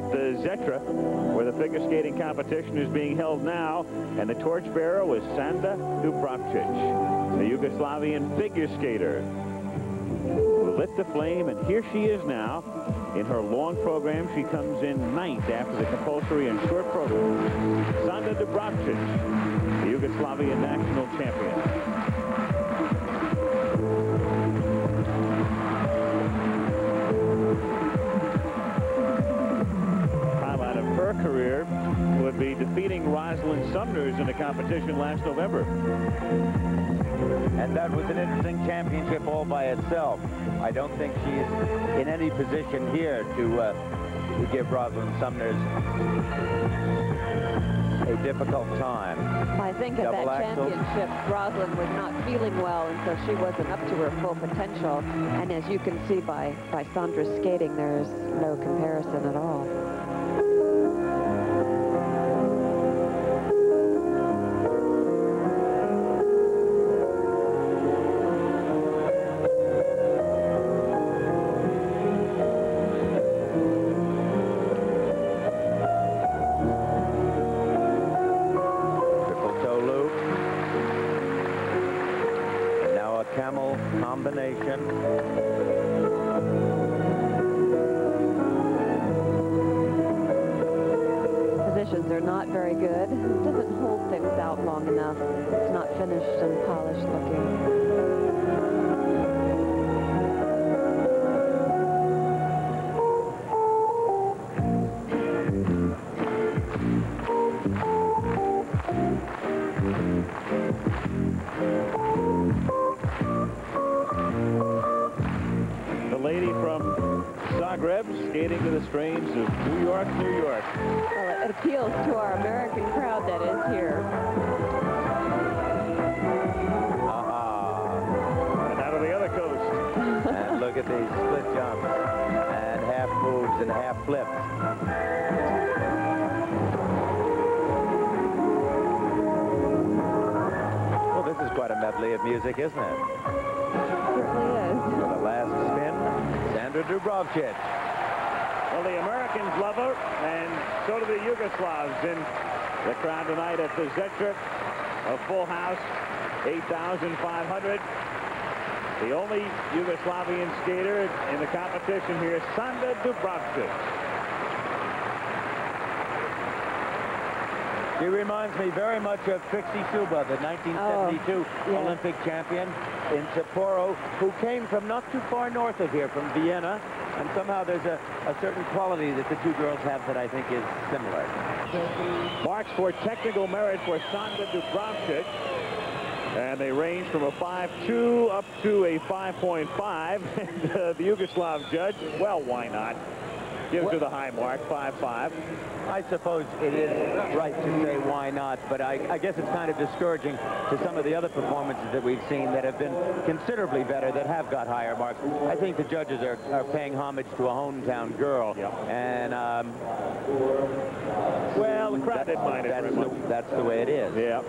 tonight, the Zetra, where the figure skating competition is being held now, and the torchbearer was Sanda Dubravcic, the Yugoslavian figure skater who lit the flame, and here she is now. In her long program, she comes in ninth after the compulsory and short program. Sanda Dubravcic, the Yugoslavian national champion. Would be defeating Rosalynn Sumners in a competition last November. And that was an interesting championship all by itself. I don't think she's in any position here to, uh, to give Rosalynn Sumners a difficult time. I think at Double that axel. championship, Rosalynn was not feeling well, and so she wasn't up to her full potential. And as you can see by, by Sandra's skating, there's no comparison at all. Not very good. It doesn't hold things out long enough. It's not finished and polished looking. Zagreb skating to the strains of New York, New York. Well, it appeals to our American crowd that is here. Ah, And out of the other coast. and look at these split jumps and half moves and half flips. Well, this is quite a medley of music, isn't it? Sandra Dubravcic. Well, the Americans love her, and so do the Yugoslavs in the crowd tonight at the Zetra. A full house, 8,500. The only Yugoslavian skater in the competition here, Sanda Dubravcic. She reminds me very much of Trixi Schuba, the 1972 Oh, yeah. Olympic champion in Sapporo, who came from not too far north of here, from Vienna. And somehow there's a, a certain quality that the two girls have that I think is similar. Marks for technical merit for Sanda Dubravcic. And they range from a 5.2 up to a 5.5. And uh, the Yugoslav judge, well, why not? Gives her the high mark, five-five. I suppose it is right to say why not, but I, I guess it's kind of discouraging to some of the other performances that we've seen that have been considerably better, that have got higher marks. I think the judges are, are paying homage to a hometown girl. And, um, Well, the crowd didn't mind it that's, very the, that's the way it is. Yeah.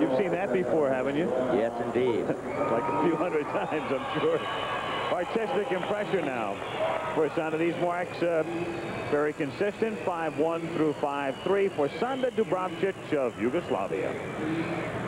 You've seen that before, haven't you? Yes, indeed. like a few hundred times, I'm sure. Artistic impression now. For of these marks, uh, very consistent, 5-1 through 5-3 for Sanda Dubravcic of Yugoslavia.